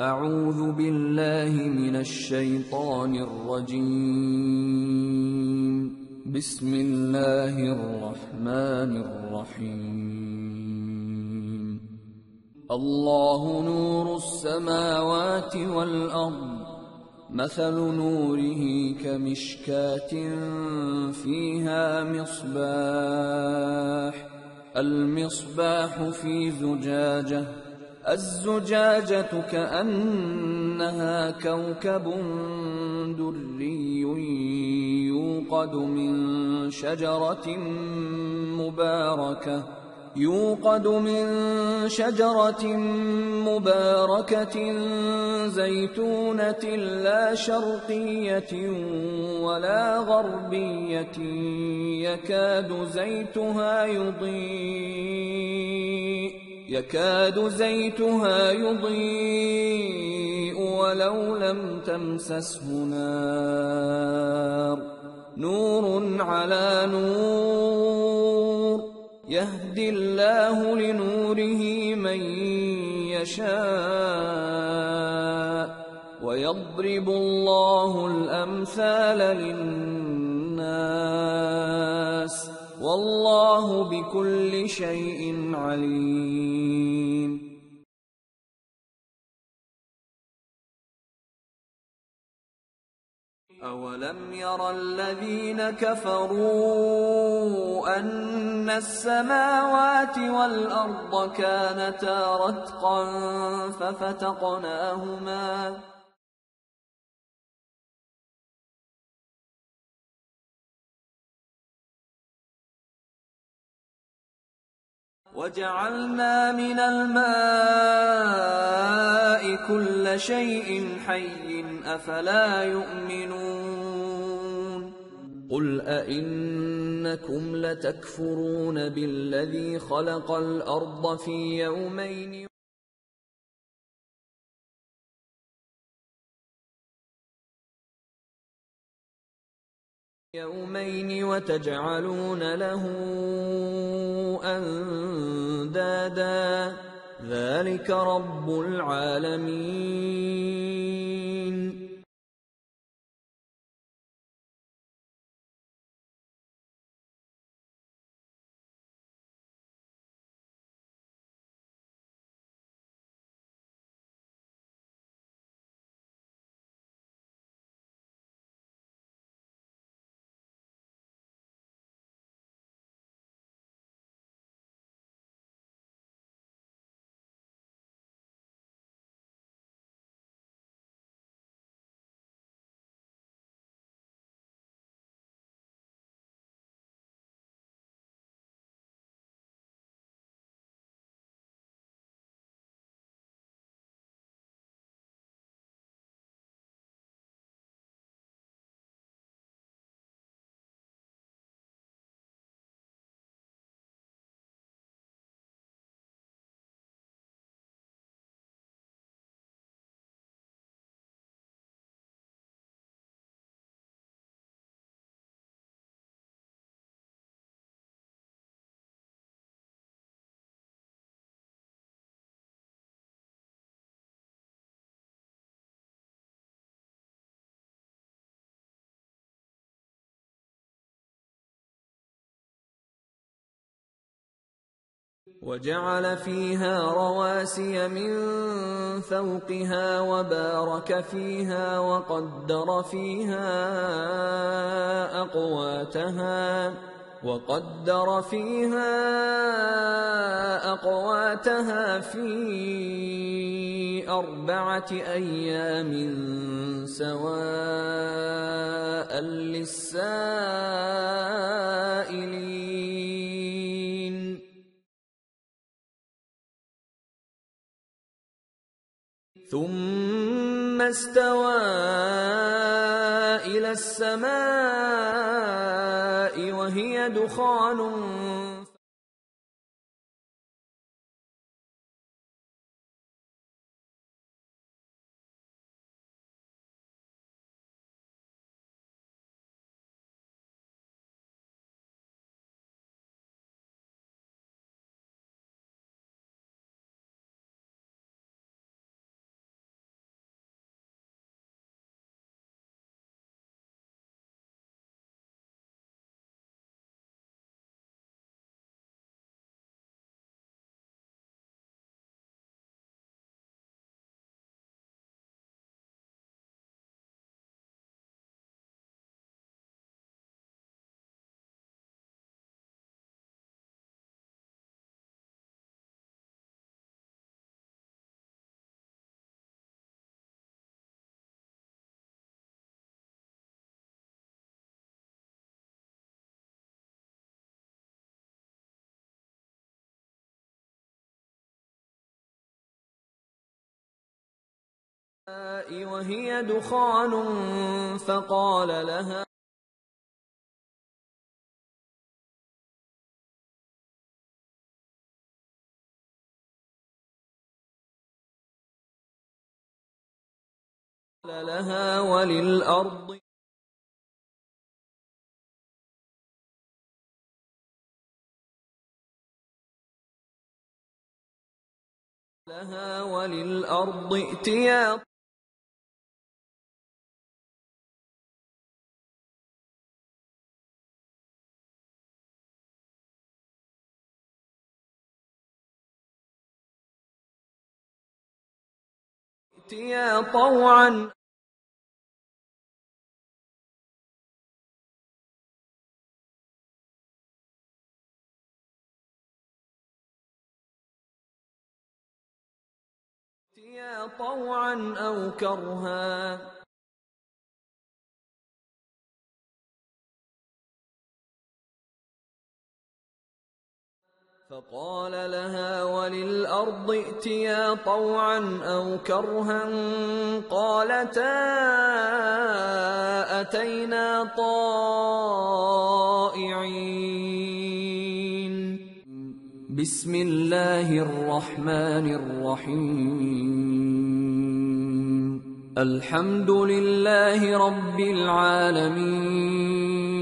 أعوذ بالله من الشيطان الرجيم. بسم الله الرحمن الرحيم. الله نور السماوات والأرض مثل نوره كمشكاة فيها مصباح المصباح في زجاجة. الزجاجة كأنها كوكب دري يوقد من شجرة مباركة يوقد من شجرة مباركة زيتونة لا شرقية ولا غربية يكاد زيتها يضيء. يكاد زيتها يضيء ولو لم تمسسه نار. نور على نور. يهدي الله لنوره من يشاء. ويضرب الله الأمثال للناس. والله بكل شيء عليم. أولم ير الذين كفروا أن السماوات والأرض كانتا رتقا ففتقناهما وجعلنا من الماء كل شيء حي أفلا يؤمنون؟ قل أئنكم لتكفرون بالذي خلق الأرض في يومين يومين وتجعلون له أندادا. ذلك رب العالمين. وجعل فيها رواسي من فوقها وبارك فيها وقدر فيها أقواتها وقدر فيها أقواتها في أربعة أيام سواء للسائلين. ثم استوى إلى السماء وهي دخان وهي دخان فقال لها لها وللأرض لها وللأرض ائتيا ائتيا طوعا. ائتيا طوعا أو كرها. فقال لها وللأرض ائتيا طوعا أو كرها قالتا أتينا طائعين. بسم الله الرحمن الرحيم. الحمد لله رب العالمين.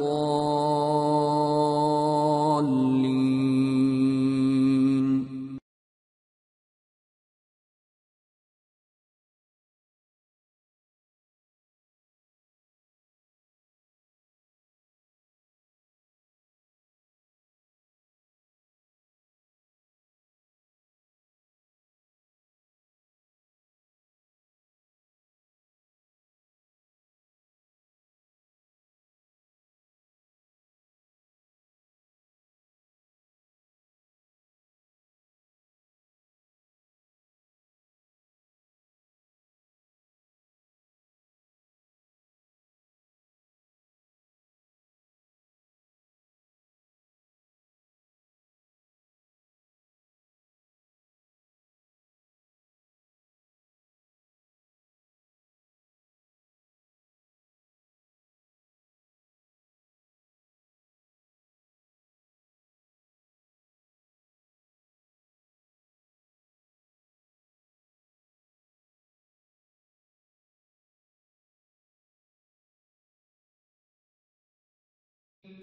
الضالين.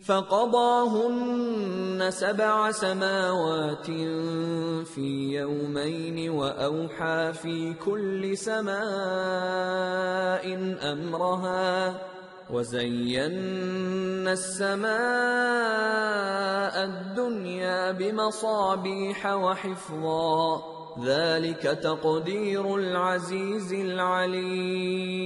فقضاهن سبع سماوات في يومين وأوحى في كل سماء أمرها وزينا السماء الدنيا بمصابيح وحفظا ذلك تقدير العزيز العليم